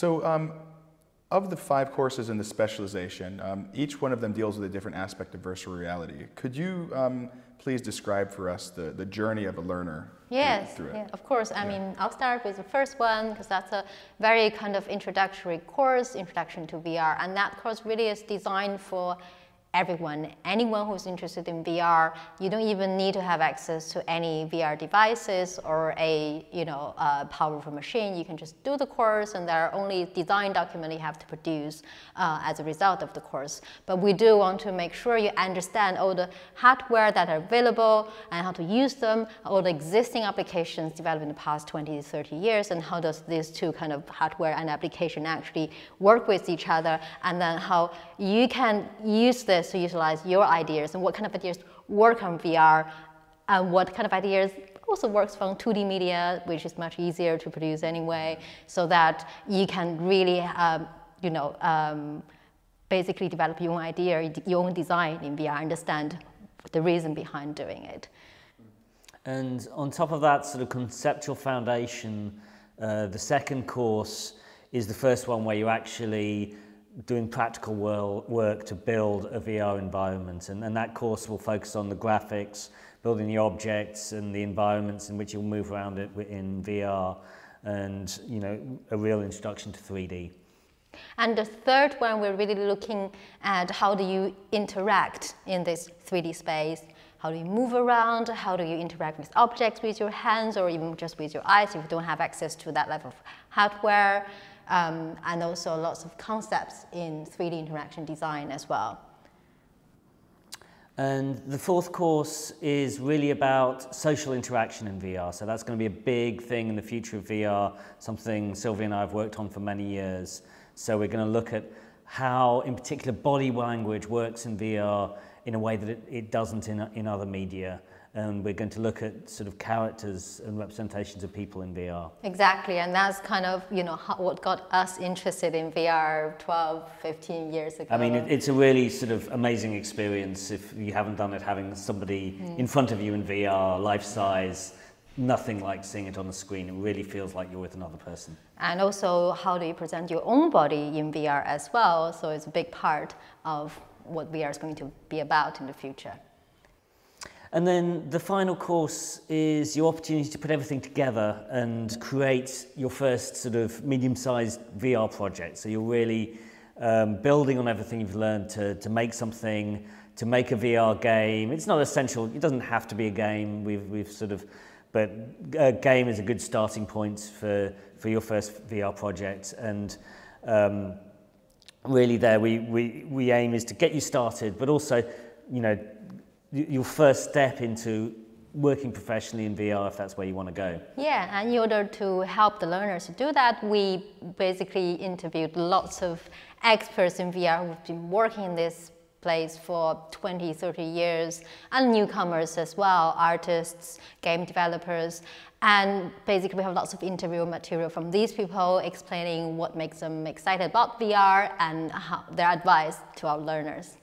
So um, of the five courses in the specialization, um, each one of them deals with a different aspect of virtual reality. Could you um, please describe for us the, the journey of a learner yes, through it? Yeah, of course. I yeah. mean, I'll start with the first one because that's a very kind of introductory course, Introduction to VR. And that course really is designed for everyone, anyone who's interested in VR, you don't even need to have access to any VR devices or a you know a powerful machine. You can just do the course, and there are only design documents you have to produce uh, as a result of the course. But we do want to make sure you understand all the hardware that are available and how to use them, all the existing applications developed in the past 20 to 30 years, and how does these two kind of hardware and application actually work with each other, and then how you can use this to utilize your ideas and what kind of ideas work on VR and what kind of ideas also works from 2D media, which is much easier to produce anyway, so that you can really, um, you know, um, basically develop your own idea, your own design in VR, understand the reason behind doing it. And on top of that sort of conceptual foundation, uh, the second course is the first one where you actually doing practical world work to build a VR environment. And, and that course will focus on the graphics, building the objects and the environments in which you'll move around it in VR and, you know, a real introduction to 3D. And the third one, we're really looking at how do you interact in this 3D space. How do you move around? How do you interact with objects with your hands or even just with your eyes if you don't have access to that level of hardware? Um, and also lots of concepts in 3D interaction design as well. And the fourth course is really about social interaction in VR. So that's going to be a big thing in the future of VR, something Sylvia and I have worked on for many years. So we're going to look at how, in particular, body language works in VR in a way that it, it doesn't in, in other media and we're going to look at sort of characters and representations of people in VR. Exactly, and that's kind of you know how, what got us interested in VR 12, 15 years ago. I mean, it, it's a really sort of amazing experience if you haven't done it, having somebody mm. in front of you in VR, life size. Nothing like seeing it on the screen. It really feels like you're with another person. And also, how do you present your own body in VR as well? So it's a big part of what VR is going to be about in the future. And then the final course is your opportunity to put everything together and create your first sort of medium-sized VR project. So you're really um, building on everything you've learned to, to make something, to make a VR game. It's not essential, it doesn't have to be a game. We've, we've sort of, but a game is a good starting point for, for your first VR project. And um, really there we, we, we aim is to get you started, but also, you know, your first step into working professionally in VR if that's where you want to go. Yeah, and in order to help the learners do that, we basically interviewed lots of experts in VR who've been working in this place for 20, 30 years, and newcomers as well, artists, game developers, and basically we have lots of interview material from these people explaining what makes them excited about VR and their advice to our learners.